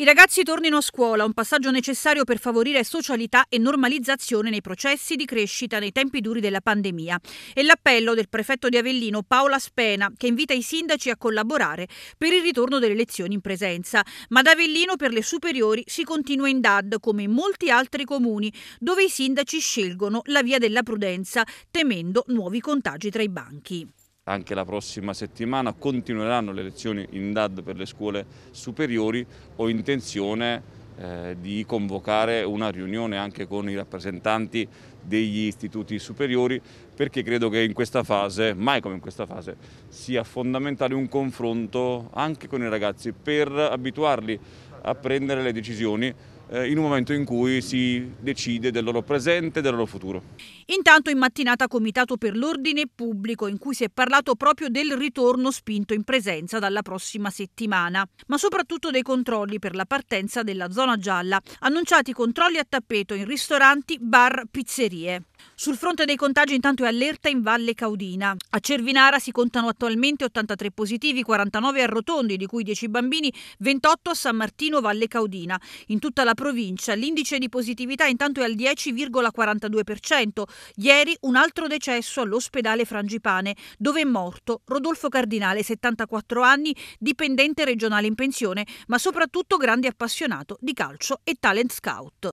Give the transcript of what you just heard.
I ragazzi tornino a scuola, un passaggio necessario per favorire socialità e normalizzazione nei processi di crescita nei tempi duri della pandemia. E l'appello del prefetto di Avellino Paola Spena, che invita i sindaci a collaborare per il ritorno delle lezioni in presenza. Ma ad Avellino per le superiori si continua in DAD, come in molti altri comuni, dove i sindaci scelgono la via della prudenza, temendo nuovi contagi tra i banchi anche la prossima settimana continueranno le lezioni in DAD per le scuole superiori, ho intenzione eh, di convocare una riunione anche con i rappresentanti degli istituti superiori perché credo che in questa fase, mai come in questa fase, sia fondamentale un confronto anche con i ragazzi per abituarli a prendere le decisioni eh, in un momento in cui si decide del loro presente e del loro futuro. Intanto in mattinata comitato per l'ordine pubblico in cui si è parlato proprio del ritorno spinto in presenza dalla prossima settimana, ma soprattutto dei controlli per la partenza della zona gialla, annunciati controlli a tappeto in ristoranti, bar, pizzerie. Sul fronte dei contagi intanto è allerta in Valle Caudina. A Cervinara si contano attualmente 83 positivi, 49 a Rotondi, di cui 10 bambini, 28 a San Martino Valle Caudina. In tutta la provincia l'indice di positività intanto è al 10,42%. Ieri un altro decesso all'ospedale Frangipane, dove è morto Rodolfo Cardinale, 74 anni, dipendente regionale in pensione, ma soprattutto grande appassionato di calcio e talent scout.